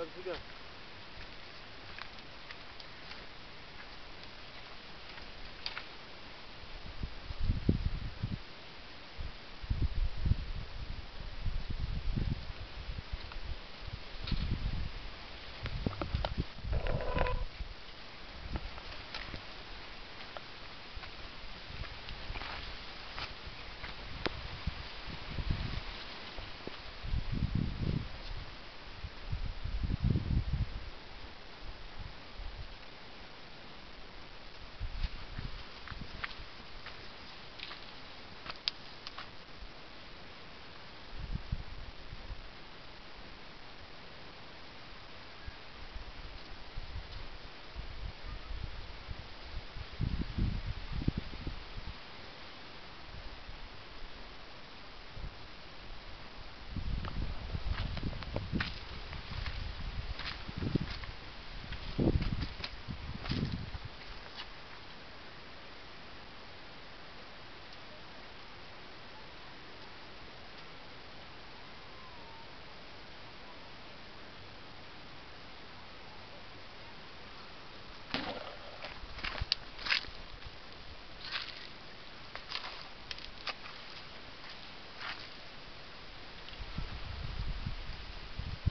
drugs ago.